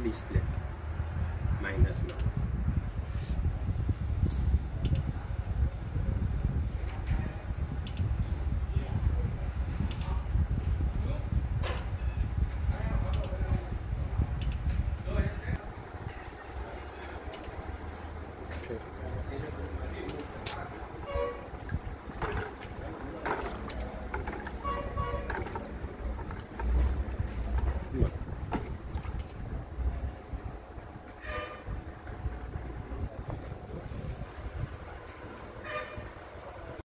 display left now Okay.